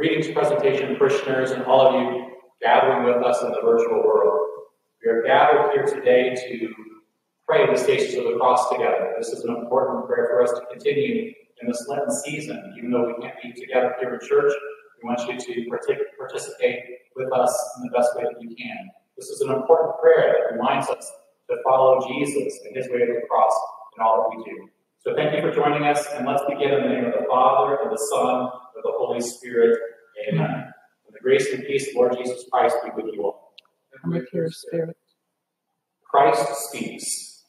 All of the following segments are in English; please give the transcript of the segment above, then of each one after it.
Greetings, presentation parishioners, and all of you gathering with us in the virtual world. We are gathered here today to pray the Stations of the Cross together. This is an important prayer for us to continue in this Lenten season. Even though we can't be together here in church, we want you to partic- participate with us in the best way that you can. This is an important prayer that reminds us to follow Jesus and his way to the cross in all that we do. So thank you for joining us, and let's begin in the name of the Father, and the Son, and the Holy Spirit. Amen. And the grace and peace of Lord Jesus Christ be with you all. And with your spirit. Christ speaks.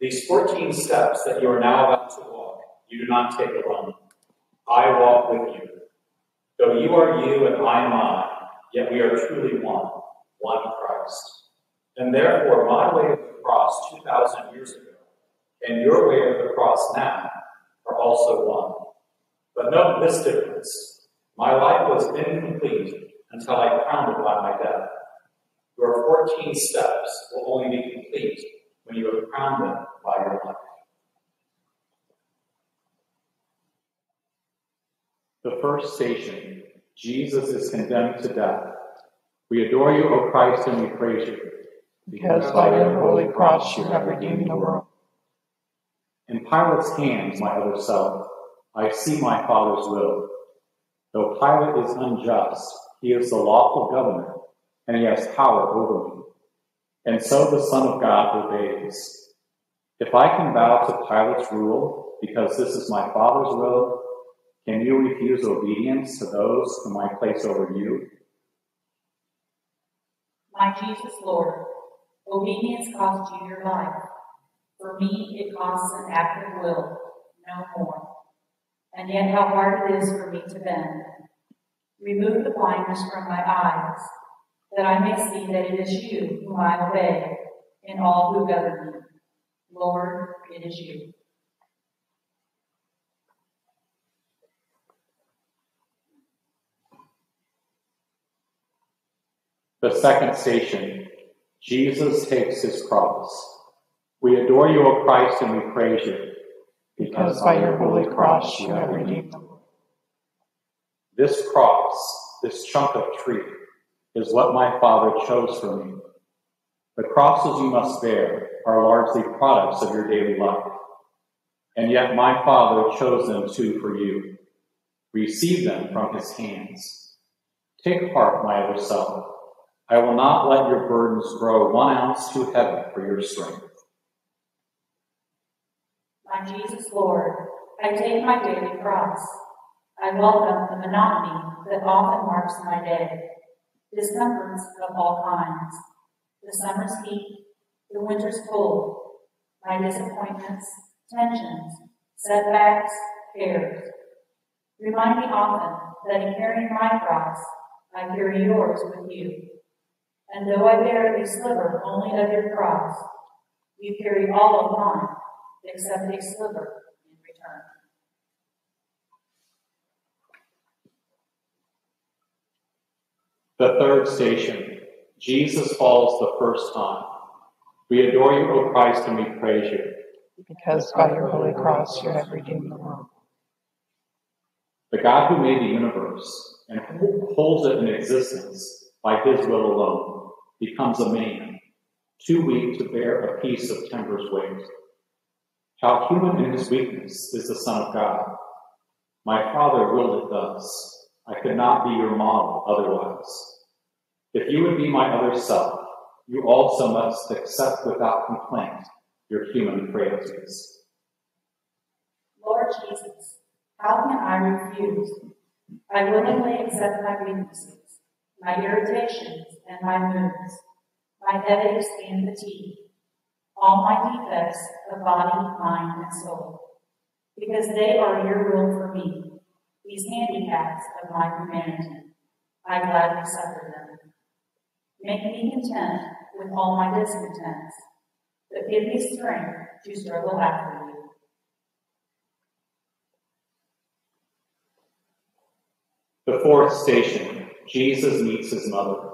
These 14 steps that you are now about to walk, you do not take alone. I walk with you. Though you are you and I am I, yet we are truly one, one Christ. And therefore, my way of the cross 2,000 years ago and your way of the cross now are also one. But note this difference. My life was incomplete until I crowned it by my death. Your 14 steps will only be complete when you have crowned them by your life. The first station Jesus is condemned to death. We adore you, O Christ, and we praise you. Because by your holy cross you have redeemed the world. In Pilate's hands, my other self, I see my Father's will. Though Pilate is unjust, he is the lawful governor, and he has power over me. And so the Son of God obeys. If I can bow to Pilate's rule, because this is my Father's will, can you refuse obedience to those whom I place over you? My Jesus Lord, obedience costs you your life. For me, it costs an act of will, no more. And yet, how hard it is for me to bend. Remove the blindness from my eyes, that I may see that it is you whom I obey in all who govern me. Lord, it is you. The second station Jesus takes his cross. We adore you, O Christ, and we praise you. Because by your holy cross you have redeemed them. This cross, this chunk of tree, is what my Father chose for me. The crosses you must bear are largely products of your daily life. And yet my Father chose them too for you. Receive them from his hands. Take heart, my other self. I will not let your burdens grow one ounce too heavy for your strength. My Jesus Lord, I take my daily cross. I welcome the monotony that often marks my day, discomforts of all kinds, the summer's heat, the winter's cold, my disappointments, tensions, setbacks, cares. Remind me often that in carrying my cross, I carry yours with you. And though I bear a sliver only of your cross, you carry all of mine except a sliver in return. The third station, Jesus falls the first time. We adore you, O Christ, and we praise you. Because by your holy cross you have redeemed the world. The God who made the universe and holds it in existence by his will alone becomes a man, too weak to bear a piece of timber's weight. How human in his weakness is the Son of God. My Father willed it thus. I could not be your model otherwise. If you would be my other self, you also must accept without complaint your human frailties. Lord Jesus, how can I refuse? I willingly accept my weaknesses, my irritations and my moods, my headaches and fatigue, all my defects of body, mind, and soul, because they are your will for me, these handicaps of my humanity. I gladly suffer them. Make me content with all my discontents, but give me strength to struggle after you. The fourth station, Jesus meets his mother.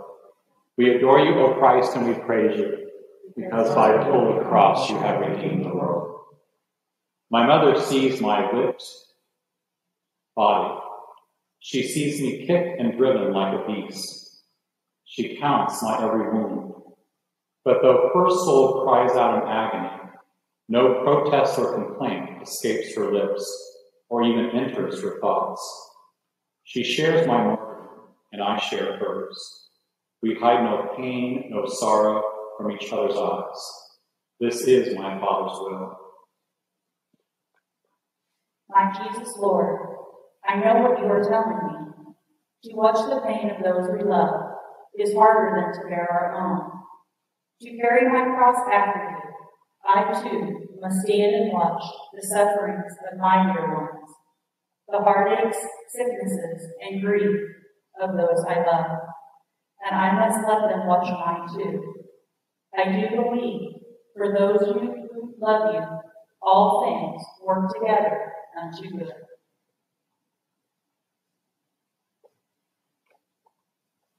We adore you, O Christ, and we praise you because by the holy cross you have redeemed the world. My mother sees my whipped body, She sees me kicked and driven like a beast. She counts my every wound. But though her soul cries out in agony, no protest or complaint escapes her lips or even enters her thoughts. She shares my martyrdom, and I share hers. We hide no pain, no sorrow from each other's eyes. This is my Father's will. My Jesus Lord, I know what you are telling me. To watch the pain of those we love is harder than to bear our own. To carry my cross after you, I too must stand and watch the sufferings of my dear ones, the heartaches, sicknesses, and grief of those I love. And I must let them watch mine too. I do believe for those who love you, all things work together unto good.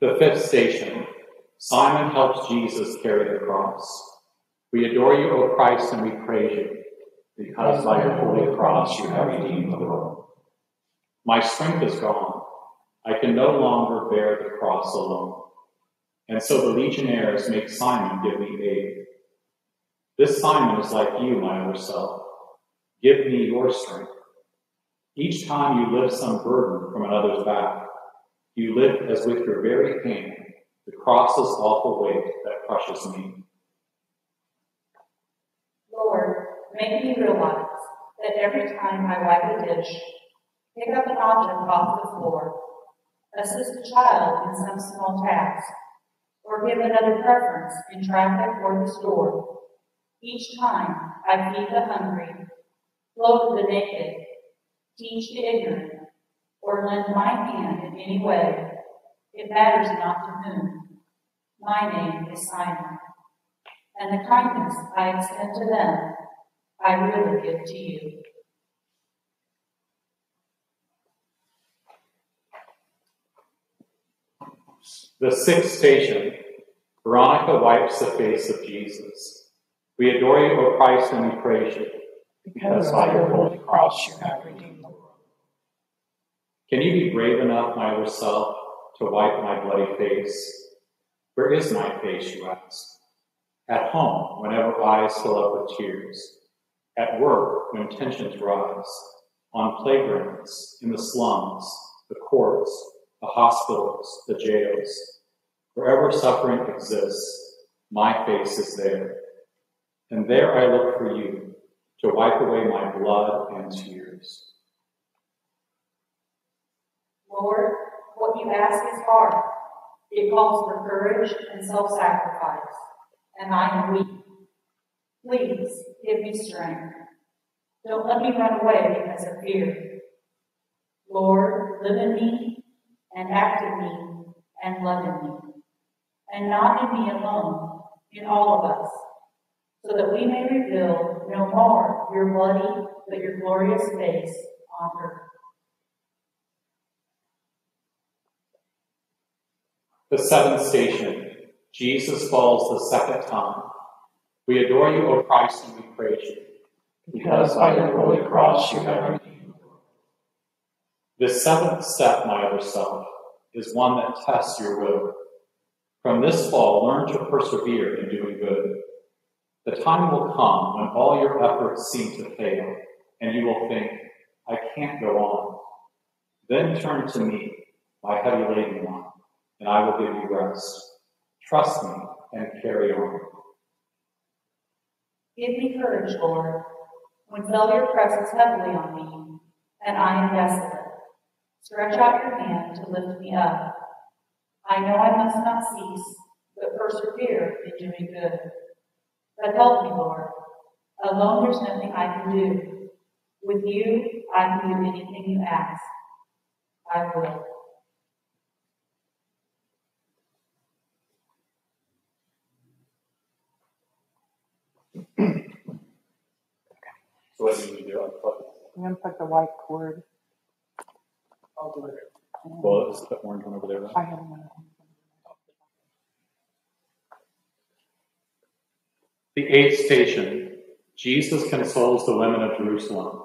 The fifth station Simon helps Jesus carry the cross. We adore you, O Christ, and we praise you, because by your holy cross you have redeemed the world. My strength is gone. I can no longer bear the cross alone. And so the legionnaires make Simon give me aid. This Simon is like you, my other self. Give me your strength. Each time you lift some burden from another's back, you lift as with your very hand the cross's awful weight that crushes me. Lord, make me realize that every time I wipe a dish, pick up an object off the floor, assist a child in some small task, or give another preference in traffic or the store, each time I feed the hungry, clothe the naked, teach the ignorant, or lend my hand in any way, it matters not to whom. My name is Simon, and the kindness I extend to them, I really give to you. The sixth station Veronica wipes the face of Jesus. We adore you, O Christ, and we praise you. Because by your holy cross you have redeemed the world. Can you be brave enough, my other self, to wipe my bloody face? Where is my face, you ask? At home, whenever eyes fill up with tears. At work, when tensions rise. On playgrounds, in the slums, the courts, the hospitals, the jails. Wherever suffering exists, my face is there. And there I look for you to wipe away my blood and tears. Lord, what you ask is hard. It calls for courage and self-sacrifice, and I am weak. Please give me strength. Don't let me run away because of fear. Lord, live in me and act in me and love in me, and not in me alone, in all of us, so that we may reveal no more your bloody but your glorious face on earth. The seventh station, Jesus falls the second time. We adore you, O Christ, and we praise you. Because by your holy cross you have redeemed the. Seventh step, my other self, is one that tests your will. From this fall, learn to persevere in doing good. The time will come when all your efforts seem to fail, and you will think, I can't go on. Then turn to me, my heavy laden one and I will give you rest. Trust me and carry on. Give me courage, Lord, when failure presses heavily on me and I am desolate. Stretch out your hand to lift me up. I know I must not cease, but persevere in doing good. But help me, Lord. Alone there's nothing I can do. With you, I can do anything you ask. I will. So what do you do? Unplug? I'm gonna put the white cord. I'll do it. Well, is the orange one over there? I have one. The eighth station, Jesus consoles the women of Jerusalem.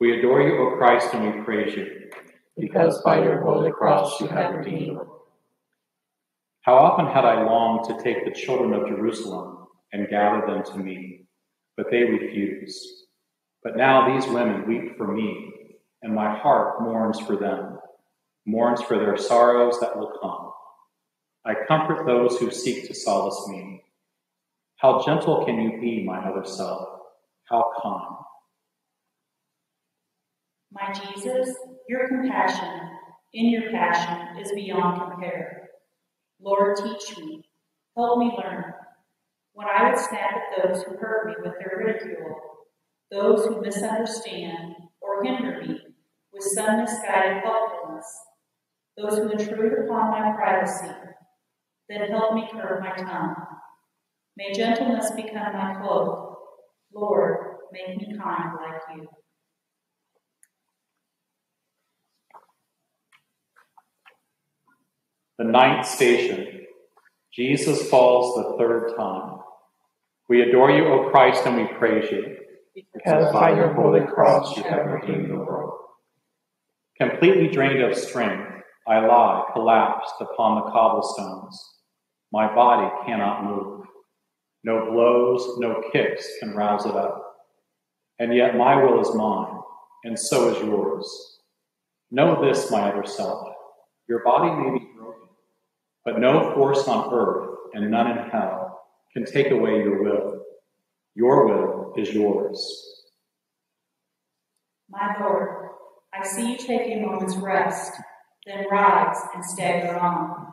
We adore you, O Christ, and we praise you, because by your holy cross you have redeemed. How often had I longed to take the children of Jerusalem and gather them to me, but they refused. But now these women weep for me, and my heart mourns for them, mourns for their sorrows that will come. I comfort those who seek to solace me. How gentle can you be, my other self? How calm. My Jesus, your compassion in your passion is beyond compare. Lord, teach me. Help me learn. When I would snap at those who hurt me with their ridicule, those who misunderstand or hinder me with some misguided helpfulness, those who intrude upon my privacy, then help me curb my tongue. May gentleness become my cloak. Lord, make me kind like you. The ninth station. Jesus falls the third time. We adore you, O Christ, and we praise you. Because by your holy cross you have redeemed the world. Completely drained of strength, I lie collapsed upon the cobblestones. My body cannot move. No blows, no kicks can rouse it up. And yet my will is mine, and so is yours. Know this, my other self. Your body may be broken, but no force on earth and none in hell can take away your will. Your will is yours. My Lord, I see you taking a moment's rest, then rise and stagger on.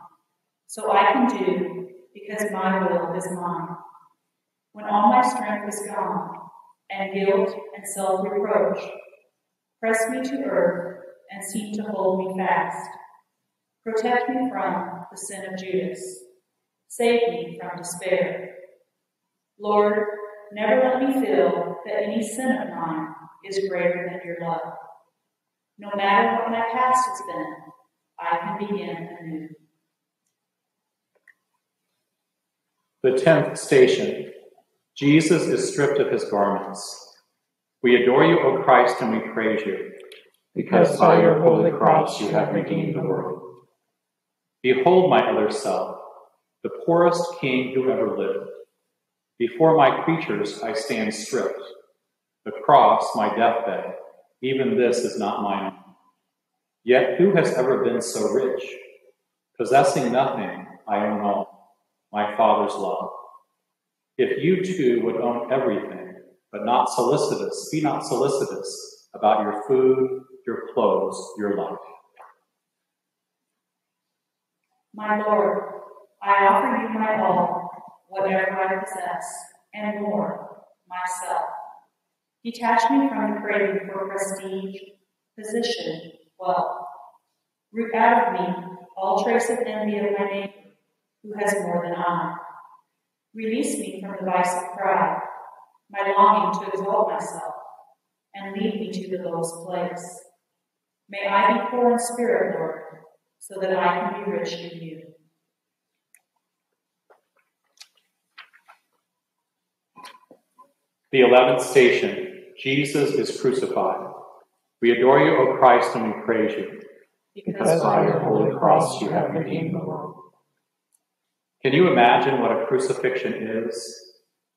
So I can do, because my will is mine. When all my strength is gone, and guilt and self reproach press me to earth and seek to hold me fast. Protect me from the sin of Judas. Save me from despair. Lord, never let me feel that any sin of mine is greater than your love. No matter what my past has been, I can begin anew. The tenth station Jesus is stripped of his garments. We adore you, O Christ, and we praise you. Because by your holy cross you have redeemed the world. Behold my other self, the poorest king who ever lived. Before my creatures I stand stripped. The cross, my deathbed, even this is not mine. Yet who has ever been so rich? Possessing nothing, I own all, my Father's love. If you too would own everything, but not solicitous, be not solicitous about your food, your clothes, your life. My Lord, I offer you my all, whatever I possess, and more, myself. Detach me from the craving for prestige, position, wealth. Root out of me all trace of envy of my neighbor, who has more than I. Release me from the vice of pride, my longing to exalt myself, and lead me to the lowest place. May I be poor in spirit, Lord, so that I can be rich in you. The eleventh station Jesus is crucified. We adore you, O Christ, and we praise you. Because by your holy cross you have redeemed the world. Can you imagine what a crucifixion is?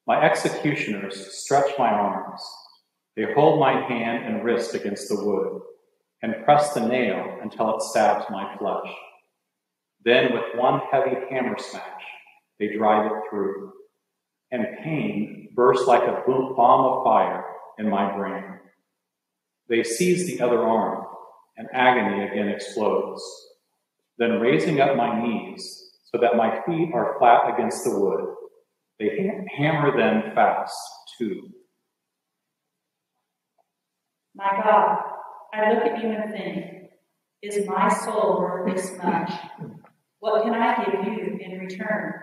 My executioners stretch my arms. They hold my hand and wrist against the wood and press the nail until it stabs my flesh. Then, with one heavy hammer smash, they drive it through, and pain bursts like a bomb of fire in my brain. They seize the other arm, and agony again explodes. Then, raising up my knees, so that my feet are flat against the wood. They hammer them fast, too. My God, I look at you and think, is my soul worth this much? What can I give you in return?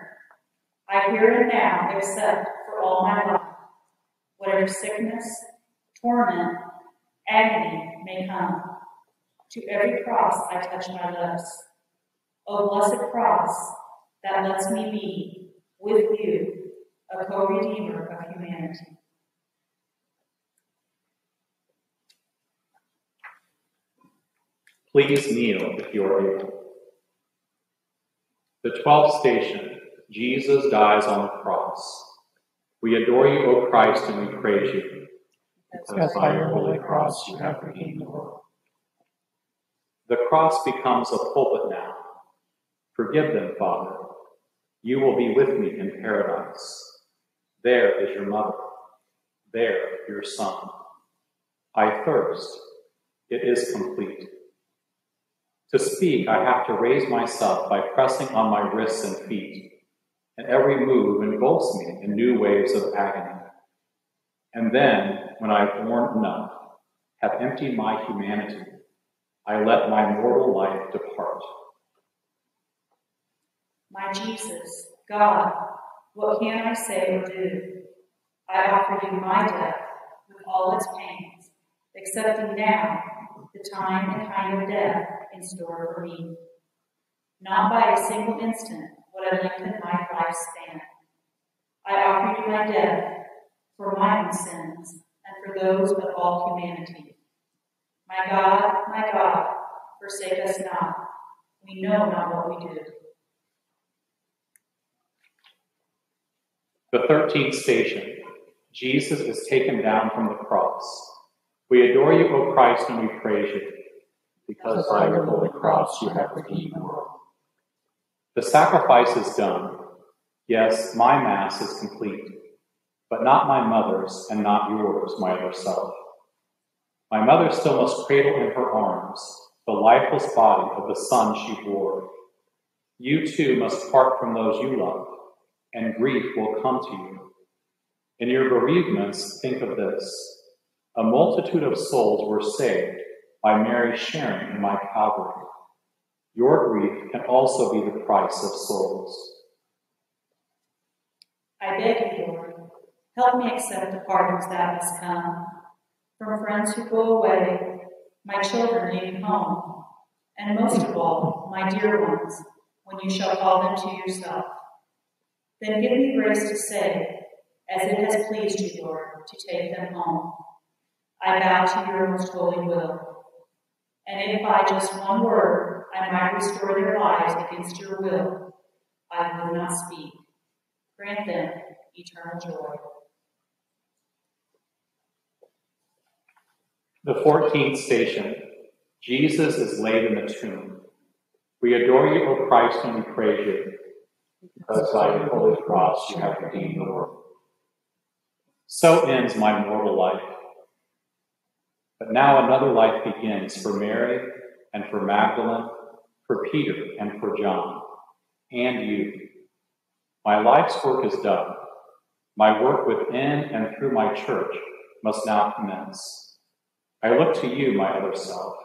I hear it now accept for all my life whatever sickness, torment, agony may come. To every cross I touch my lips. O blessed cross that lets me be with you, a co-redeemer of humanity. Please kneel if you are able. The twelfth station Jesus dies on the cross. We adore you, O Christ, and we praise you. Because by your holy cross you have redeemed the world. The cross becomes a pulpit now. Forgive them, Father. You will be with me in paradise. There is your mother. There your son. I thirst. It is complete. To speak, I have to raise myself by pressing on my wrists and feet, and every move engulfs me in new waves of agony. And then, when I've borne enough, have emptied my humanity, I let my mortal life depart. My Jesus, God, what can I say or do? I offer you my death with all its pains, accepting now the time and kind of death in store for me. Not by a single instant would I lengthen my lifespan. I offer you my death for my sins and for those of all humanity. My God, my God, forsake us not. We know not what we do. The 13th station Jesus is taken down from the cross. We adore you, O Christ, and we praise you. Because by your holy cross you have redeemed the world. The sacrifice is done. Yes, my Mass is complete, but not my mother's and not yours, my other self. My mother still must cradle in her arms the lifeless body of the son she bore. You too must part from those you love, and grief will come to you. In your bereavements, think of this. A multitude of souls were saved by Mary sharing in my Calvary. Your grief can also be the price of souls. I beg you, help me accept the pardons that must come from friends who go away, my children leaving home, and most of all, my dear ones, when you shall call them to yourself. Then give me grace to say, as it has pleased you, Lord, to take them home. I bow to your most holy will. And if by just one word I might restore their lives against your will, I will not speak. Grant them eternal joy. The 14th station Jesus is laid in the tomb. We adore you, O Christ, and we praise you, because by your holy cross you have redeemed the world. So ends my mortal life. But now another life begins for Mary and for Magdalene, for Peter and for John, and you. My life's work is done. My work within and through my church must now commence. I look to you, my other self.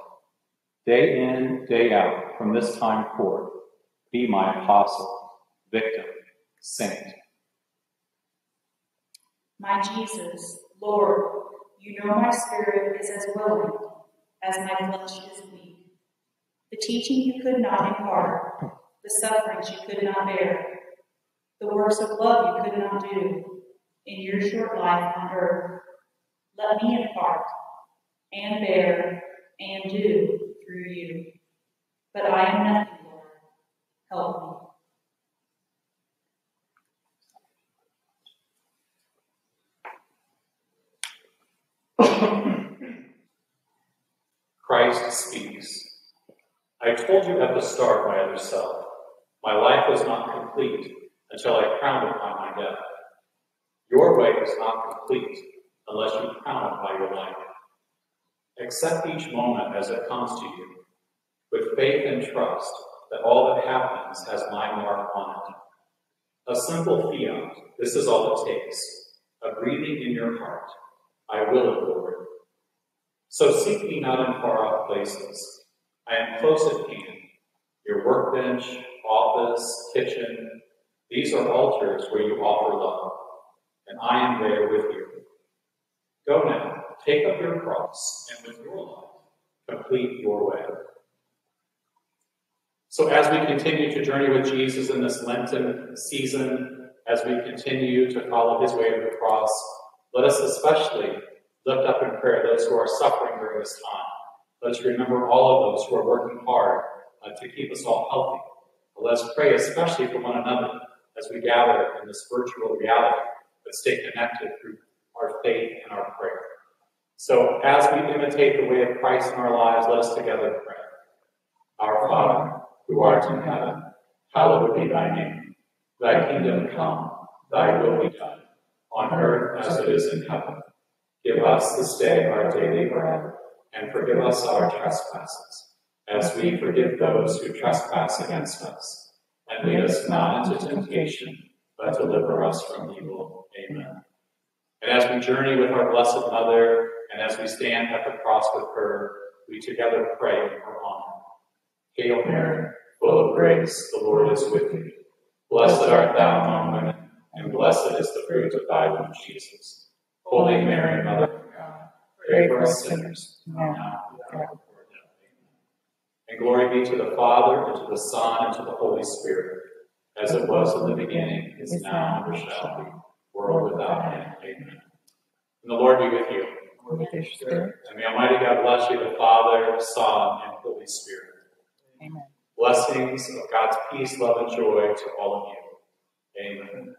Day in, day out, from this time forth, be my apostle, victim, saint. My Jesus, Lord, you know my spirit is as willing as my flesh is weak. The teaching you could not impart, the sufferings you could not bear, the works of love you could not do in your short life on earth, let me impart and bear and do through you. But I am nothing, Lord. Help me. Christ speaks. I told you at the start, my other self, my life was not complete until I crowned it by my death. Your way is not complete unless you crown it by your life. Accept each moment as it comes to you, with faith and trust that all that happens has my mark on it. A simple fiat, this is all it takes, a breathing in your heart. I will, Lord, so seek me not in far off places. I am close at hand. Your workbench, office, kitchen, these are altars where you offer love, and I am there with you. Go now, take up your cross, and with your life, complete your way. So, as we continue to journey with Jesus in this Lenten season, as we continue to follow his way of the cross, let us especially lift up in prayer those who are suffering during this time. Let Let's remember all of those who are working hard uh, to keep us all healthy. Let's pray especially for one another as we gather in this virtual reality, but stay connected through our faith and our prayer. So as we imitate the way of Christ in our lives, let us together pray. Our Father, who art in heaven, hallowed be thy name. Thy kingdom come, thy will be done, on earth as it is in heaven. Give us this day our daily bread, and forgive us our trespasses, as we forgive those who trespass against us. And lead us not into temptation, but deliver us from evil. Amen. And as we journey with our Blessed Mother, and as we stand at the cross with her, we together pray in her honor. Hail Mary, full of grace, the Lord is with thee. Blessed art thou among women, and blessed is the fruit of thy womb, Jesus. Holy Mary, Mother of God, pray for us sinners, now and at. And glory be to the Father, and to the Son, and to the Holy Spirit, as it was in the beginning, is now, and ever shall be, world without end. Amen. And the Lord be with you. With your spirit. And may Almighty God bless you, the Father, Son, and Holy Spirit. Amen. Blessings of God's peace, love, and joy to all of you. Amen.